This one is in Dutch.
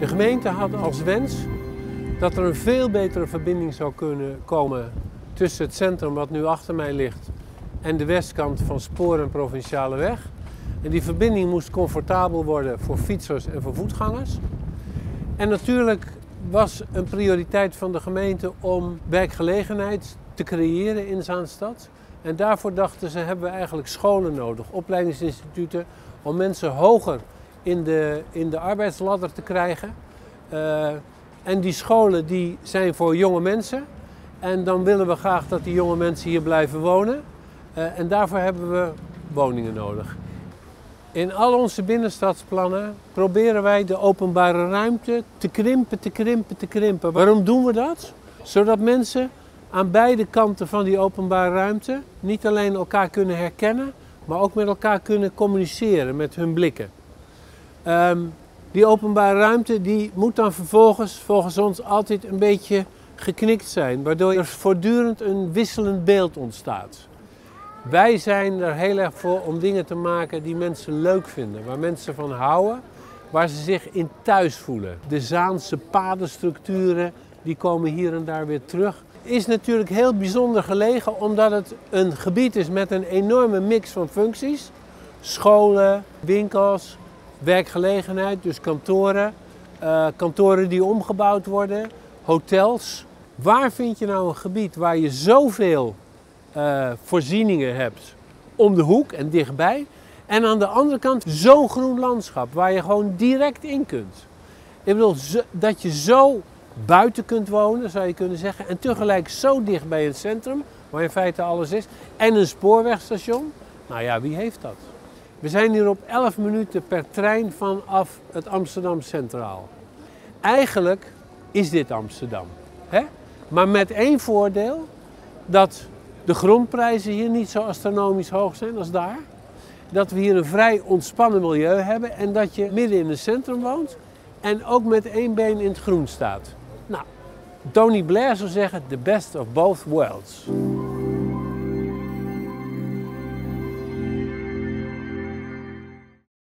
De gemeente had als wens dat er een veel betere verbinding zou kunnen komen tussen het centrum wat nu achter mij ligt en de westkant van Spoor en Provinciale Weg. En die verbinding moest comfortabel worden voor fietsers en voor voetgangers. En natuurlijk was een prioriteit van de gemeente om werkgelegenheid te creëren in Zaanstad. En daarvoor dachten ze, hebben we eigenlijk scholen nodig, opleidingsinstituten, om mensen hoger in de, in de arbeidsladder te krijgen. Uh, en die scholen die zijn voor jonge mensen. En dan willen we graag dat die jonge mensen hier blijven wonen. Uh, en daarvoor hebben we woningen nodig. In al onze binnenstadsplannen proberen wij de openbare ruimte te krimpen, te krimpen, te krimpen. Waarom doen we dat? Zodat mensen aan beide kanten van die openbare ruimte niet alleen elkaar kunnen herkennen, maar ook met elkaar kunnen communiceren met hun blikken. Um, die openbare ruimte die moet dan vervolgens volgens ons altijd een beetje geknikt zijn, waardoor er voortdurend een wisselend beeld ontstaat. Wij zijn er heel erg voor om dingen te maken die mensen leuk vinden, waar mensen van houden, waar ze zich in thuis voelen. De Zaanse padenstructuren die komen hier en daar weer terug. Is natuurlijk heel bijzonder gelegen omdat het een gebied is met een enorme mix van functies. Scholen, winkels, werkgelegenheid, dus kantoren, uh, kantoren die omgebouwd worden, hotels. Waar vind je nou een gebied waar je zoveel uh, voorzieningen hebt om de hoek en dichtbij. En aan de andere kant zo'n groen landschap waar je gewoon direct in kunt. Ik bedoel, dat je zo buiten kunt wonen, zou je kunnen zeggen. En tegelijk zo dicht bij het centrum, waar in feite alles is. En een spoorwegstation. Nou ja, wie heeft dat? We zijn hier op 11 minuten per trein vanaf het Amsterdam Centraal. Eigenlijk is dit Amsterdam. Hè? Maar met één voordeel, dat de grondprijzen hier niet zo astronomisch hoog zijn als daar. Dat we hier een vrij ontspannen milieu hebben en dat je midden in het centrum woont en ook met één been in het groen staat. Nou, Tony Blair zou zeggen, the best of both worlds.